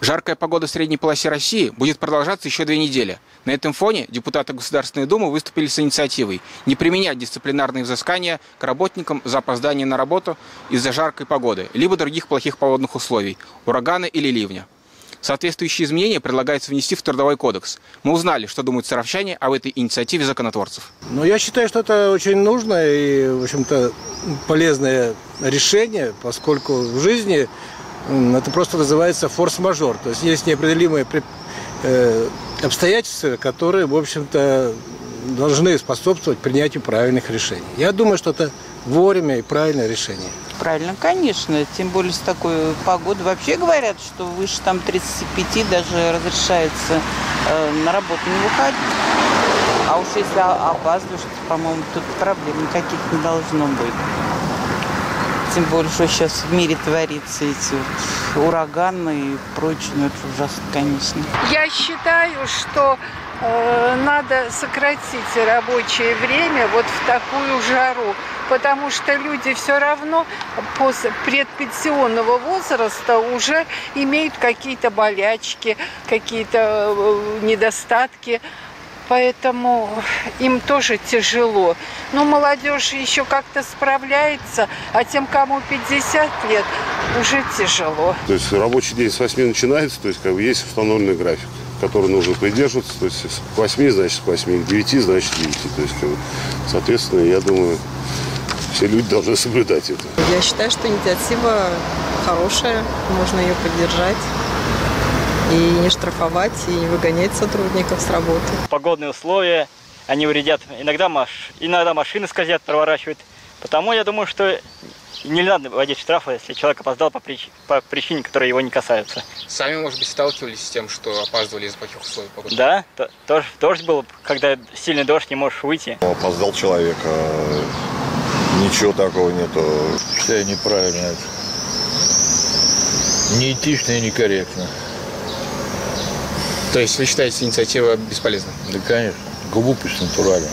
Жаркая погода в средней полосе России будет продолжаться еще две недели. На этом фоне депутаты Государственной Думы выступили с инициативой не применять дисциплинарные взыскания к работникам за опоздание на работу из-за жаркой погоды, либо других плохих погодных условий, урагана или ливня. Соответствующие изменения предлагается внести в Трудовой кодекс. Мы узнали, что думают саровчане об этой инициативе законотворцев. Ну, я считаю, что это очень нужное и, в общем-то, полезное решение, поскольку в жизни это просто называется форс-мажор. То есть есть неопределимые э, обстоятельства, которые, в общем-то, должны способствовать принятию правильных решений. Я думаю, что это вовремя и правильное решение. Правильно, конечно. Тем более с такой погодой. Вообще говорят, что выше там 35 даже разрешается э, на работу не выходить. А уж если опаздываешь, по-моему, тут проблем никаких не должно быть. Тем более, что сейчас в мире творится эти вот ураганы и прочее. Ну, это ужасно, конечно. Я считаю, что э, надо сократить рабочее время вот в такую жару, потому что люди все равно после предпенсионного возраста уже имеют какие-то болячки, какие-то э, недостатки поэтому им тоже тяжело. Но молодежь еще как-то справляется, а тем, кому 50 лет, уже тяжело. То есть рабочий день с 8 начинается, то есть как бы есть установленный график который нужно придерживаться. То есть с 8, значит, с 8, к 9, значит, 9. То есть, как бы, соответственно, я думаю, все люди должны соблюдать это. Я считаю, что инициатива хорошая, можно ее поддержать и не штрафовать, и не выгонять сотрудников с работы. Погодные условия, они вредят. Иногда, маш... Иногда машины скользят, проворачивают. Потому я думаю, что не надо вводить штрафы, если человек опоздал по, прич... по причине, которая его не касаются. Сами, может быть, сталкивались с тем, что опаздывали из-за плохих условий погоды? Да, то, тоже дождь был, когда сильный дождь, не можешь выйти. Опоздал человек, а ничего такого нету. Считаю неправильно это. Неэтично и некорректно. То есть вы считаете инициатива бесполезной? Да, конечно. Глупость натуральная.